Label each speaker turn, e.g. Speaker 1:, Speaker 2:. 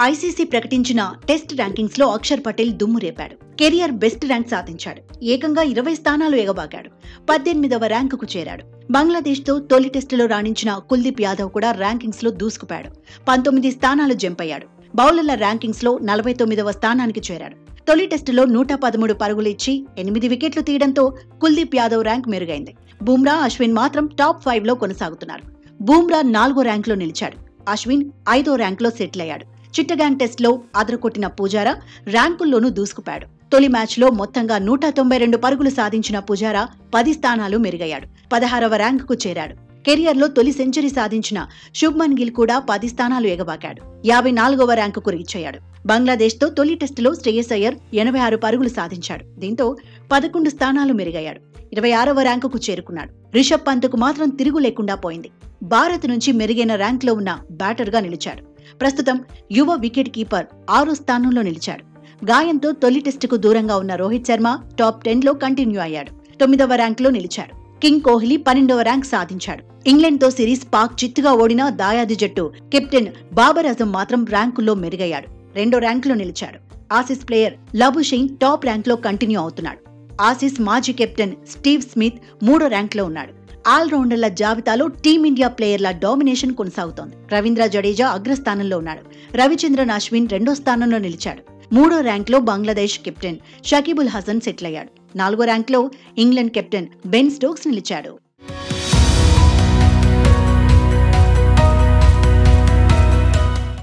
Speaker 1: ICC ప్రకటించిన test ర్యాంకింగ్స్లో Axar Patel దుమ్ము రేపాడు. Career best rank సాధించాడు. ఏకంగా ఇరవై స్థానాలు ఎగబాకాడు పద్దెనిమిదవ ర్యాంకుకు చేరాడు. బంగ్లాదేశ్తో తొలి టెస్టులో రాణించిన కుల్దీప్ యాదవ్ కూడా ర్యాంకింగ్స్లో దూసుకుపాడు పంతొమ్మిది స్థానాలు జంప్ అయ్యాడు బౌలర్ల ర్యాంకింగ్స్లో నలభై తొమ్మిదవ స్థానానికి చేరాడు. తొలి టెస్టులో నూట పదమూడు పరుగులు ఇచ్చి ఎనిమిది వికెట్లు తీయడంతో కుల్దీప్ యాదవ్ ర్యాంక్ మెరుగైంది. బుమ్రా అశ్విన్ మాత్రం టాప్ ఫైవ్లో కొనసాగుతున్నారు. బూమ్రా నాలుగో ర్యాంకులో నిలిచాడు. అశ్విన్ ఐదో ర్యాంకులో సెటిల్ అయ్యాడు. చిట్టగాంగ్ టెస్ట్లో అదరకొట్టిన పూజారా ర్యాంకుల్లోనూ దూసుకుపాడు తొలి మ్యాచ్లో మొత్తంగా నూట తొంభై రెండు పరుగులు సాధించిన పుజారా పది స్థానాలు మెరుగయ్యాడు. పదహారవ ర్యాంకుకు చేరాడు. కెరియర్లో తొలి సెంచరీ సాధించిన శుభ్మన్ గిల్ కూడా పది స్థానాలు ఎగబాకాడు. యాభై నాలుగవ ర్యాంకుకు రీచ్ అయ్యాడు బంగ్లాదేశ్తో తొలి టెస్టులో శ్రేయస్ అయ్యర్ ఎనభై ఆరు పరుగులు సాధించాడు. దీంతో పదకొండు స్థానాలు మెరుగయ్యాడు. ఇరవై ఆరవ ర్యాంకుకు చేరుకున్నాడు. రిషబ్ పంత్కు మాత్రం తిరుగు లేకుండా పోయింది. భారత్ నుంచి మెరుగైన ర్యాంక్లో ఉన్న బ్యాటర్గా నిలిచాడు. ప్రస్తుతం యువ వికెట్ కీపర్ ఆరు స్థానంలో నిలిచాడు. గాయంతో తొలి టెస్టుకు దూరంగా ఉన్న రోహిత్ శర్మ టాప్ టెన్లో కంటిన్యూ అయ్యాడు. తొమ్మిదవ ర్యాంకులో నిలిచాడు. కింగ్ కోహ్లీ పన్నెండవ ర్యాంక్ సాధించాడు. ఇంగ్లాండ్తో సిరీస్ పాక్ చిత్తుగా ఓడిన దాయాది జట్టు కెప్టెన్ బాబర్ అజం మాత్రం ర్యాంకుల్లో మెరుగయ్యాడు. రెండో ర్యాంకులో నిలిచాడు. ఆసీస్ ప్లేయర్ లబుషైన్ టాప్ ర్యాంక్లో కంటిన్యూ అవుతున్నాడు. ఆసీస్ మాజీ కెప్టెన్ స్టీవ్ స్మిత్ మూడో ర్యాంక్లో ఉన్నాడు. ఆల్రౌండర్ల జాబితాలో టీమిండియా ప్లేయర్ల డామినేషన్ కొనసాగుతోంది. రవీంద్ర జడేజా అగ్రస్థానంలో ఉన్నాడు. రవిచంద్రన్ అశ్విన్ రెండో స్థానంలో నిలిచాడు. మూడో ర్యాంక్లో బంగ్లాదేశ్ కెప్టెన్ షకీబుల్ హసన్ సెటిల్ అయ్యాడు. నాలుగో ర్యాంక్లో ఇంగ్లాండ్ కెప్టెన్ బెన్ స్టోక్స్ నిలిచాడు.